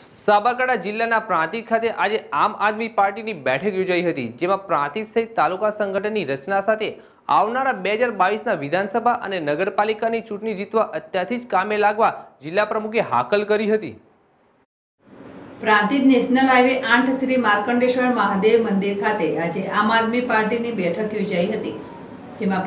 સાબરકાંઠા જિલ્લાના પ્રાંતિજ ખાતે આજે આમ આદમી પાર્ટીની બેઠક યોજાઈ હતી, જેમાં પ્રાંતિજ સહિત તાલુકા સંગઠનની રચના સાથે આવનારા બે હજાર વિધાનસભા અને નગરપાલિકાની ચૂંટણી જીતવા અત્યારથી જ કામે લાગવા જિલ્લા પ્રમુખે હાકલ કરી હતી. પ્રાંતિજ નેશનલ હાઈવે આઠ શ્રી માર્કંડેશ્વર મહાદેવ મંદિર ખાતે આજે આમ આદમી પાર્ટીની બેઠક યોજાઈ હતી, જેમાં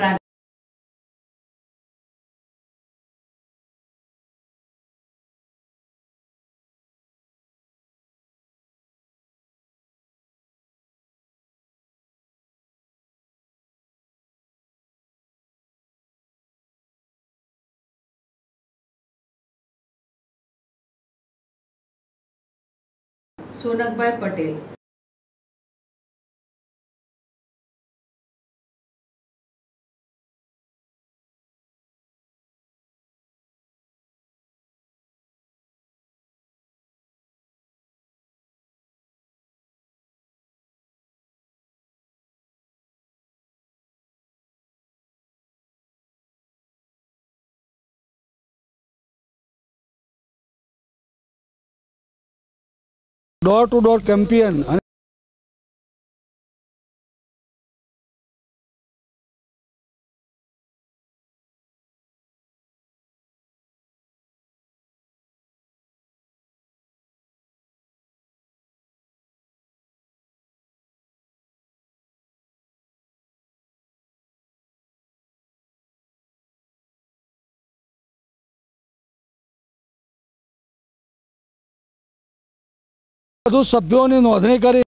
સોનકભાઈ Patel. Door to door campaign વધુ સભ્યોની નોંધણી કરી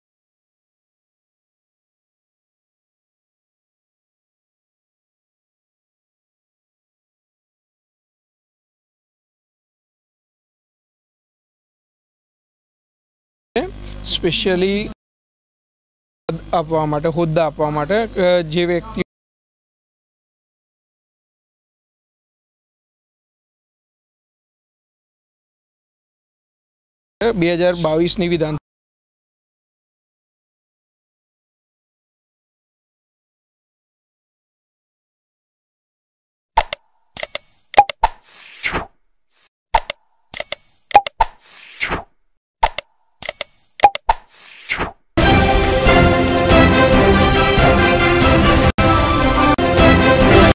સ્પેશિયલી આપવા માટે હોદ્દા આપવા માટે જે વ્યક્તિ બે હજાર બાવીસની વિધાન